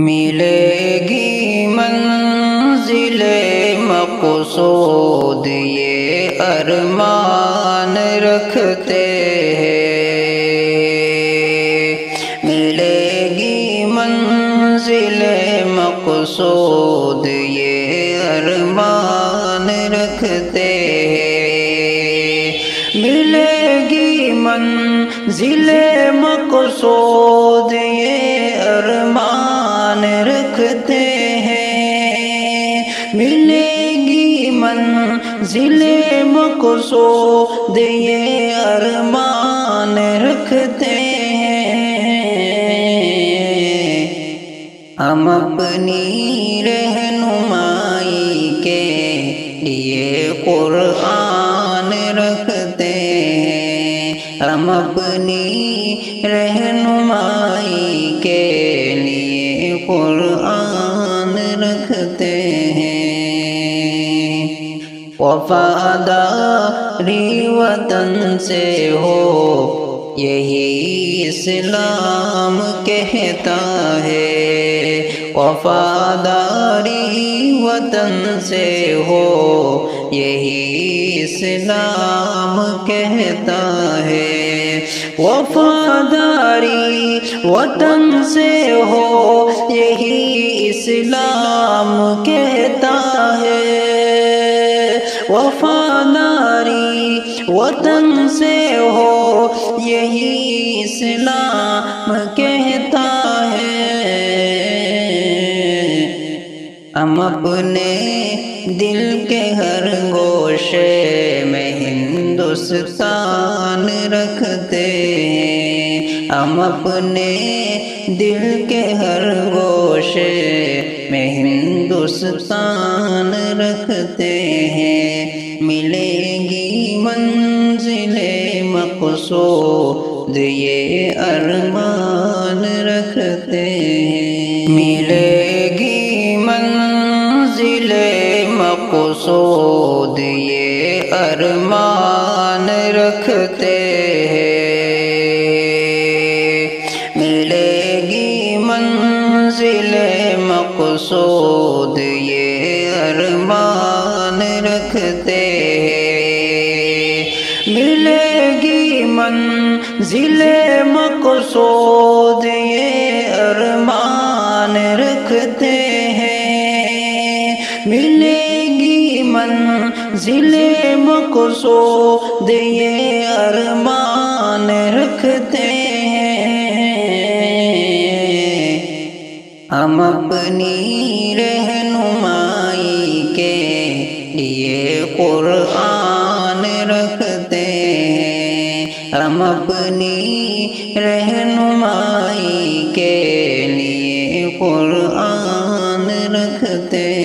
मिलेगी मंजिल मकसूद, ये अरमान रखते हैं। मिलेगी मंजिल मकसूद, ये अरमान रखते हैं। मिलेगी मंजिल मकसूद, ये अरमान रखते हैं। मिलेगी मंजिल मकसूद ये अरमान रखते हैं। हम अपनी रहनुमाई के लिए कुरान रखते हैं। हम अपनी रहनुमाई के कुरान रखते हैं। वफादारी वतन से हो, यही इस्लाम कहता है। वफादारी वतन से हो, यही इस्लाम कहता है। वफादारी वतन से हो, यही इस्लाम कहता है। वफादारी वतन से हो, यही इस्लाम कहता है। हम अपने दिल के हर गोशे में हिंदुस्तान रखते हैं। हम अपने दिल के हर गोशे में हिंदुस्तान रखते हैं। मिलेगी मंजिले मकसूद ये अरमान रखते हैं। मिलेगी मंजिले मकसूद ये अरमान रखते हैं। मंजिल मकसूद ये अरमान रखते मिलेगी मंजिल मकसूद ये अरमान रखते हैं। मिलेगी मंजिल मकसूद ये अरमान रखते हम अपनी रहनुमाई के लिए कुरान रखते हैं। हम अपनी रहनुमाई के लिए कुरान रखते हैं।